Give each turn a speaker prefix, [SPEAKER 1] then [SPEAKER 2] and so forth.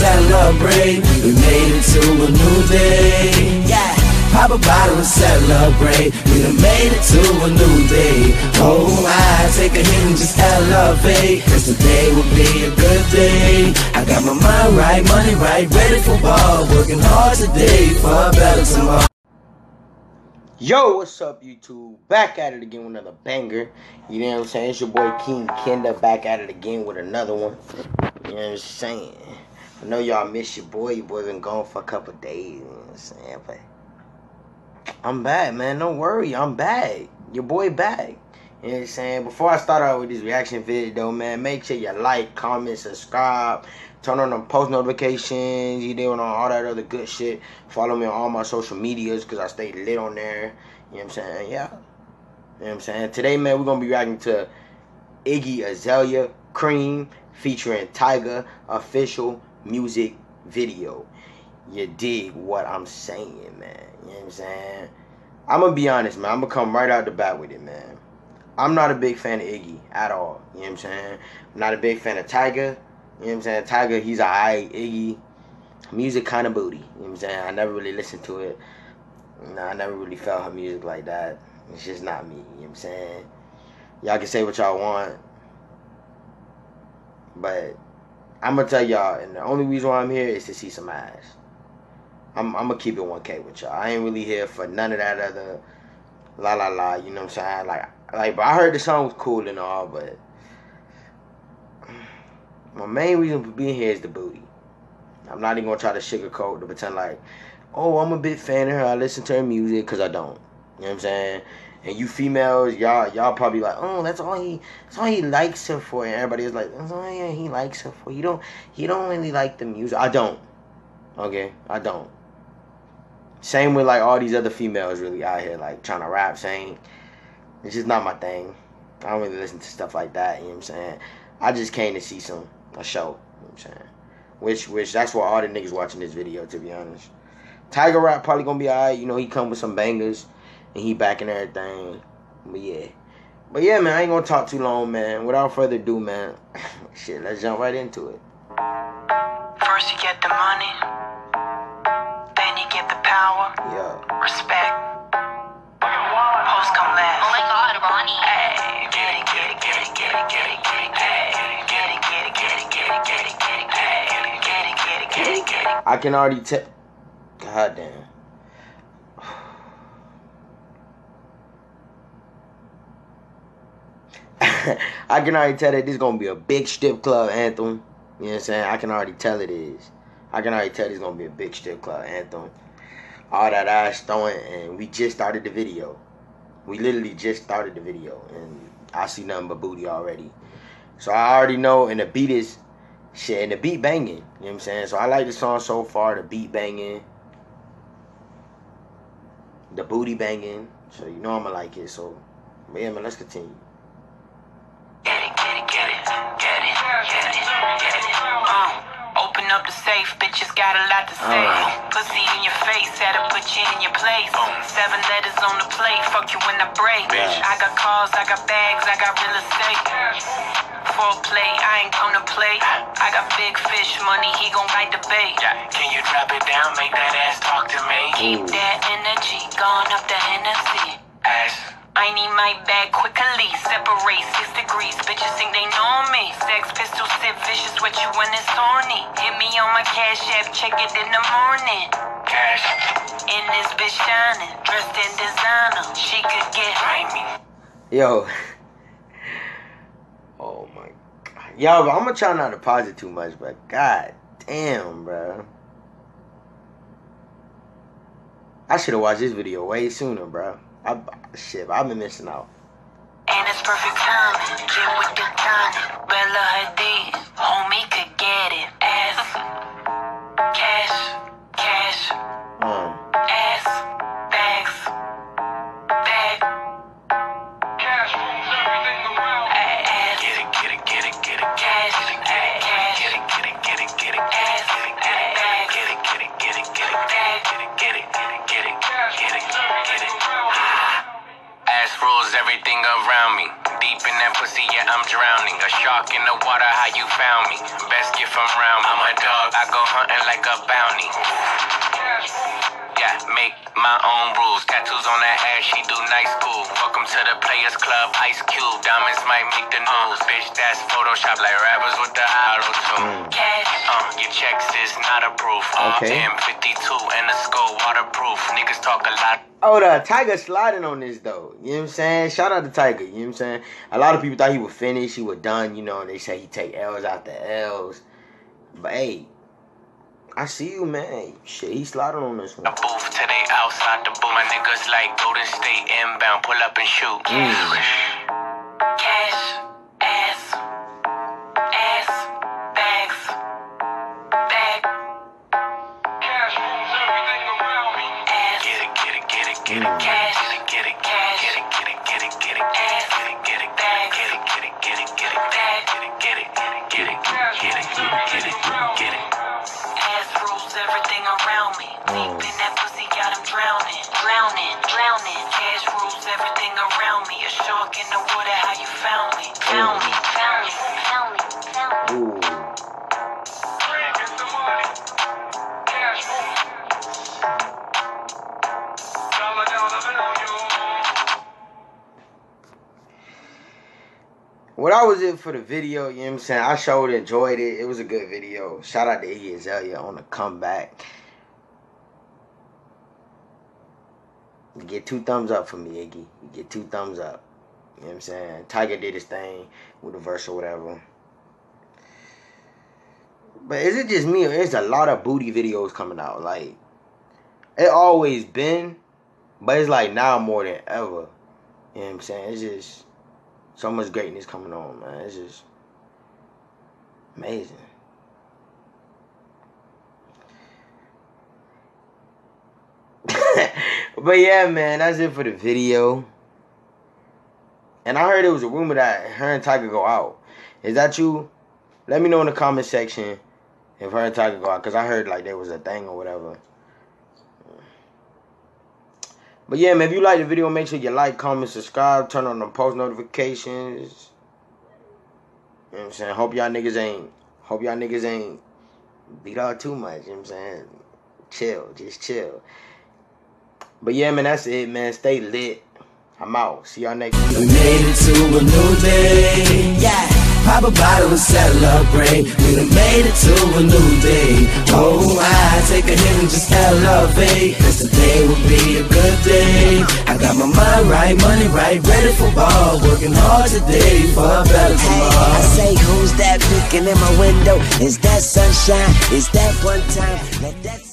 [SPEAKER 1] celebrate. We made it to a new day. Yeah. Pop a bottle and celebrate. We done made it to a new day. Oh, I take a hit and just elevate. Cause today will be a good day. I got my mind right, money right, ready for ball. Working hard today for a better tomorrow.
[SPEAKER 2] Yo, what's up, YouTube? Back at it again with another banger. You know what I'm saying? It's your boy King Kenda back at it again with another one. You know what I'm saying? I know y'all miss your boy. Your boy been gone for a couple days. You know what I'm saying? But I'm back, man. Don't worry. I'm back. Your boy back. You know what I'm saying? Before I start out with this reaction video, though, man, make sure you like, comment, subscribe, turn on the post notifications, you doing all that other good shit. Follow me on all my social medias because I stay lit on there. You know what I'm saying? Yeah. You know what I'm saying? Today, man, we're going to be reacting to Iggy Azalea Kream featuring Tyga official music video. You dig what I'm saying, man. You know what I'm saying? I'm to be honest, man. I'm to come right out the bat with it, man. I'm not a big fan of Iggy at all. You know what I'm saying? I'm not a big fan of Tyga. You know what I'm saying? Tyga, he's a high Iggy. Music kind of booty. You know what I'm saying? I never really listened to it. Nah, I never really felt her music like that. It's just not me. You know what I'm saying? Y'all can say what y'all want. But I'm to tell y'all, and the only reason why I'm here is to see some ass. I'm, I'm to keep it 1K with y'all. I ain't really here for none of that other la la la. You know what I'm saying? Like, like, but I heard the song was cool and all, but my main reason for being here is the booty. I'm not even gonna try to sugarcoat to pretend like, oh, I'm a big fan of her. I listen to her music because I don't. You know what I'm saying? And you females, y'all, y'all probably like, oh, that's all he, that's all he likes her for. And everybody is like, that's all he likes her for. He don't, he don't really like the music. I don't. Okay, I don't. Same with like all these other females really out here like trying to rap, saying it's just not my thing. I don't really listen to stuff like that. You know what I'm saying? I just came to see some a show. You know what I'm saying? Which which that's what all the niggas watching this video. To be honest, Tyga rap probably gonna be alright. You know he come with some bangers and he back and everything. But yeah. But yeah, man, I ain't gonna talk too long, man. Without further ado, man, shit, let's jump right into it.
[SPEAKER 3] First you get the money, then you get the power,
[SPEAKER 2] Yeah.
[SPEAKER 3] respect. Post come last.
[SPEAKER 4] Oh my god, Ronnie.
[SPEAKER 3] Hey, get it, get it, get it, get it, get it, get it, hey, get it, get it, get it, get it, get it, get it, hey, get it, get it, get it, get it.
[SPEAKER 2] I can already tell. God damn. I can already tell that this is gonna be a big strip club anthem. You know what I'm saying? I can already tell it is. I can already tell this is gonna be a big strip club anthem. All that ass throwing, and we just started the video. We literally just started the video, and I see nothing but booty already. So I already know, and the beat is shit, and the beat banging. You know what I'm saying? So I like the song so far. The beat banging, the booty banging. So you know I'ma like it. So yeah, man, let's continue.
[SPEAKER 3] Get it, get it, get it. Uh, open up the safe, bitches got a lot to say. Pussy in your face, had to put you in your place. Seven letters on the plate, fuck you when I break.
[SPEAKER 2] Yeah.
[SPEAKER 3] I got cars, I got bags, I got real estate. Foreplay, I ain't gonna play. I got big fish money, he gon' bite the bait. Can you drop it down, make that ass talk to me? Keep that I need my bag quickly. Separate six degrees. Bitches think they know me. Sex pistol Sid Vicious with you when it's horny. Hit me on my cash app, check it in the morning. Cash. In this bitch shining, dressed in designer. She could get me.
[SPEAKER 2] Yo. Oh my god. Yo, but I'm gonna try not to pause it too much, but god damn, bro. I should have watched this video way sooner, bro. I, shit, I've been missing out.
[SPEAKER 3] And it's perfect timing. Get with the. Bella Hadid, homie could get it. Around me. Deep in that pussy, yeah, I'm drowning. A shark in the water, how you found me? Best gift from round me. I'm a dog, I go hunting like a bounty. Yeah, make my own rules. Tattoos on that ass, she do night school. Welcome to the Players Club, Ice Cube. Diamonds might make the news. Bitch, that's Photoshop like rappers with the auto tune. Cash, uh, your checks is not approved.
[SPEAKER 2] Okay.
[SPEAKER 3] M52 and the skull waterproof. Niggas talk a lot.
[SPEAKER 2] Oh, the Tyga sliding on this though. You know what I'm saying? Shout out to Tyga. You know what I'm saying? A lot of people thought he was finished, he was done. You know, and they say he take L's after L's. But hey, I see you, man. Shit, he sliding on this
[SPEAKER 3] The
[SPEAKER 2] one.
[SPEAKER 3] booth till they outside the booth. My niggas like Golden State inbound. Pull up and shoot.
[SPEAKER 2] Mm.
[SPEAKER 3] Cash, get it. Cash. Get it, get it, get it, get it, get it, get it. Ass. Get it, get it. Get it, get it, get it, get it. It, get it, get it, get it, get it, get it, get it. Ass rules everything around me. Deep in that pussy, got him drowning, drowning, drowning. Cash rules everything around me. A shark in the water, how you found me? Found me, found me,
[SPEAKER 2] Well, that was it for the video. You know what I'm saying? I showed enjoyed it. It was a good video. Shout out to Iggy Azalea on the comeback. You get two thumbs up for me, Iggy. You get two thumbs up. You know what I'm saying? Tyga did his thing with the verse or whatever. But is it just me or is a lot of booty videos coming out? Like, it always been, but it's like now more than ever. You know what I'm saying? It's just so much greatness coming on, man. It's just amazing. but yeah, man, that's it for the video. And I heard it was a rumor that her and Tyga go out. Is that true? Let me know in the comment section if her and Tyga go out, cause I heard like there was a thing or whatever. But yeah, man, if you like the video, make sure you like, comment, subscribe, turn on the post notifications. You know what I'm saying? Hope y'all niggas ain't, hope y'all niggas ain't beat out too much. You know what I'm saying? Chill, just chill. But yeah, man, that's it, man. Stay lit. I'm out. See y'all next
[SPEAKER 1] We made it to a new day. Yeah. Pop a bottle and celebrate. We done made it to a new day. Oh, I take a hit and just elevate. Cause today will be a good day. I got my mind right, money right, ready for ball. Working hard today for a better
[SPEAKER 4] Hey,
[SPEAKER 1] tomorrow.
[SPEAKER 4] I say, who's that peeking in my window? Is that sunshine? Is that one time? Let that